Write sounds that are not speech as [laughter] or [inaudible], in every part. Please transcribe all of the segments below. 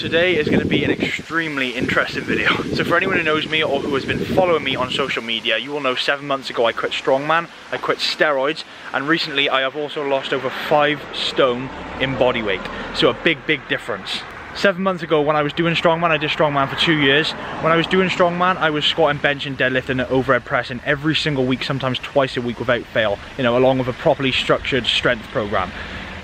today is going to be an extremely interesting video. So for anyone who knows me or who has been following me on social media, you will know seven months ago I quit strongman, I quit steroids, and recently I have also lost over five stone in body weight. So a big, big difference. Seven months ago when I was doing strongman, I did strongman for two years. When I was doing strongman, I was squatting, benching, deadlifting, and overhead pressing every single week, sometimes twice a week without fail, you know, along with a properly structured strength program.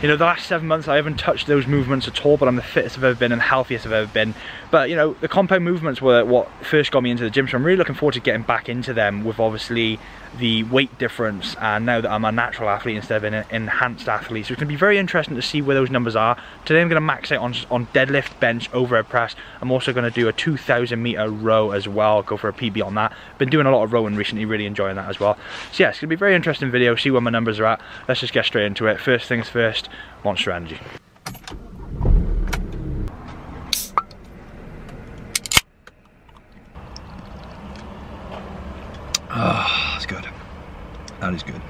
You know, the last seven months I haven't touched those movements at all, but I'm the fittest I've ever been and healthiest I've ever been. But, you know, the compound movements were what first got me into the gym, so I'm really looking forward to getting back into them with obviously the weight difference and now that I'm a natural athlete instead of an enhanced athlete. So it's going to be very interesting to see where those numbers are. Today I'm going to max out on, on deadlift, bench, overhead press. I'm also going to do a 2000 meter row as well, go for a PB on that. Been doing a lot of rowing recently, really enjoying that as well. So yeah, it's going to be a very interesting video, see where my numbers are at. Let's just get straight into it. First things first, Monster Energy. Ah, oh, that's good. That is good.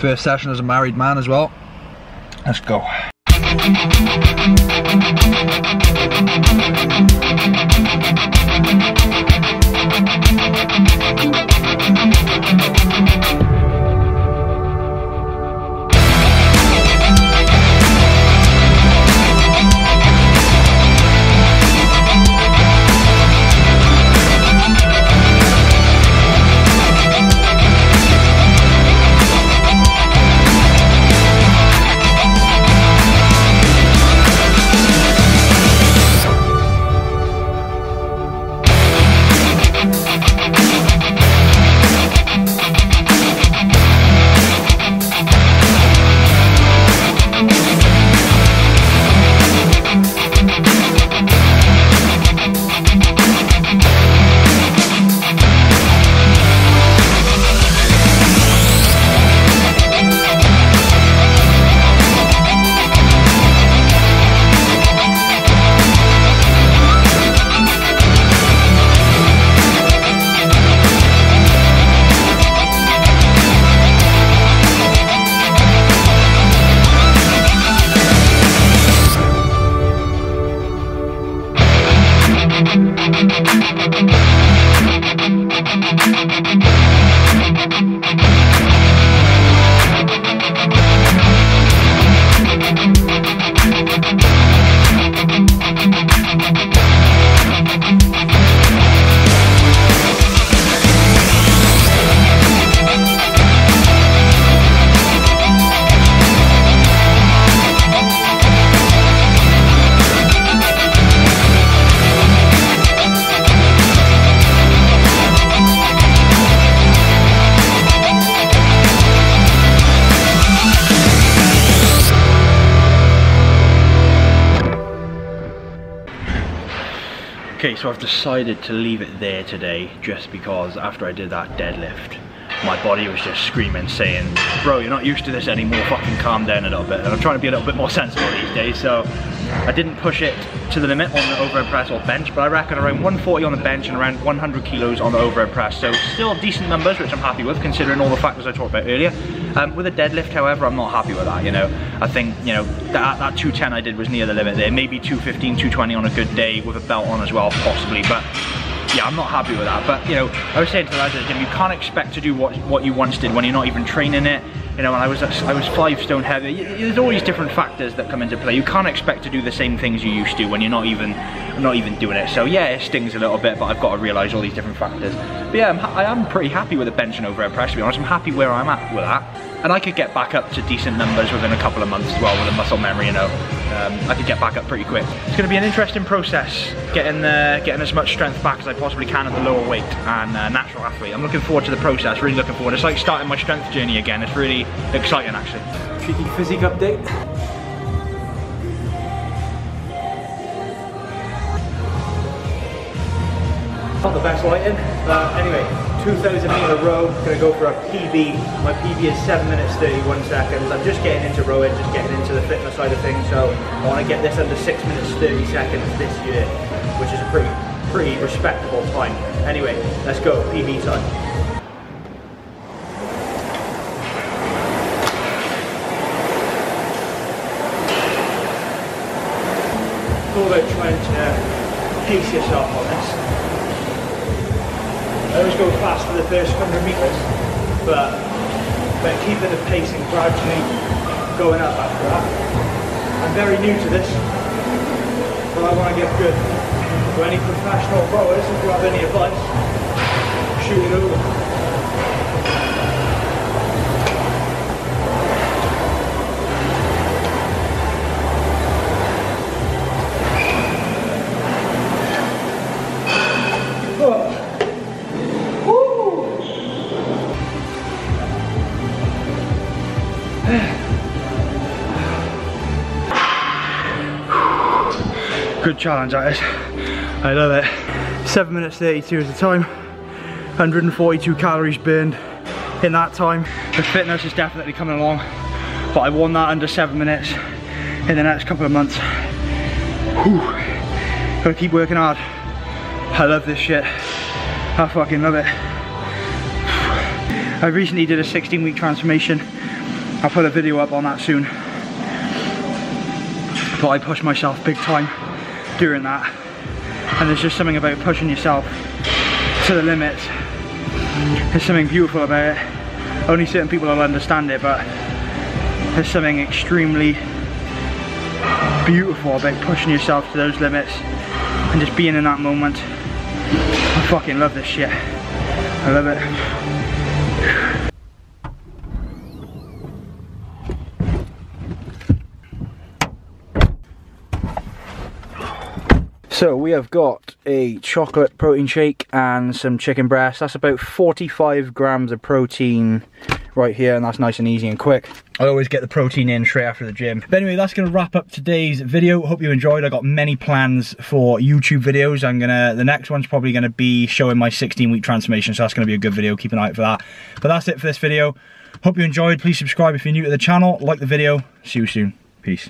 First session as a married man as well. Let's go. Okay, so I've decided to leave it there today just because after I did that deadlift, my body was just screaming saying, bro, you're not used to this anymore, fucking calm down a little bit. And I'm trying to be a little bit more [laughs] sensible these days, so I didn't push it to the limit on the overhead press or bench, but I reckon around 140 on the bench and around 100 kilos on the overhead press. So still decent numbers, which I'm happy with considering all the factors I talked about earlier. Um, with a deadlift, however, I'm not happy with that, you know. I think, you know, that, that 210 I did was near the limit there. Maybe 215, 220 on a good day with a belt on as well, possibly. But yeah, I'm not happy with that. But, you know, I was saying to the lads at the gym, you can't expect to do what, what you once did when you're not even training it. You know, when I was I was five stone heavy, there's always different factors that come into play. You can't expect to do the same things you used to when you're not even not even doing it. So yeah, it stings a little bit, but I've got to realise all these different factors. But yeah, I'm, I am pretty happy with the bench and overhead press, to be honest. I'm happy where I'm at with that. And I could get back up to decent numbers within a couple of months as well with a muscle memory, you know. Um, I could get back up pretty quick. It's going to be an interesting process, getting uh, getting as much strength back as I possibly can at the lower weight and uh, natural athlete. I'm looking forward to the process, really looking forward. It's like starting my strength journey again. It's really exciting actually. Cheeky physique update. Not the best lighting, but anyway, 2000 meter row, gonna go for a PB. My PB is 7 minutes 31 seconds. I'm just getting into rowing, just getting into the fitness side of things, so I wanna get this under 6 minutes 30 seconds this year, which is a pretty, pretty respectable time. Anyway, let's go, PB time. thought about trying to pace yourself on this. I always go fast for the first 100 metres, but, but keeping the pace and gradually going up after that. I'm very new to this, but I want to get good. For any professional rowers, if you have any advice, shoot it over. Good challenge that is. I love it. 7 minutes 32 is the time. 142 calories burned in that time. The fitness is definitely coming along. But I won that under 7 minutes in the next couple of months. Whew. Gotta keep working hard. I love this shit. I fucking love it. I recently did a 16 week transformation. I'll put a video up on that soon. But I pushed myself big time during that. And there's just something about pushing yourself to the limits. There's something beautiful about it. Only certain people will understand it, but there's something extremely beautiful about pushing yourself to those limits and just being in that moment. I fucking love this shit. I love it. So we have got a chocolate protein shake and some chicken breast. That's about 45 grams of protein right here and that's nice and easy and quick. I always get the protein in straight after the gym. But anyway, that's gonna wrap up today's video. Hope you enjoyed. I got many plans for YouTube videos. I'm gonna, the next one's probably gonna be showing my 16 week transformation. So that's gonna be a good video. Keep an eye out for that. But that's it for this video. Hope you enjoyed. Please subscribe if you're new to the channel. Like the video. See you soon. Peace.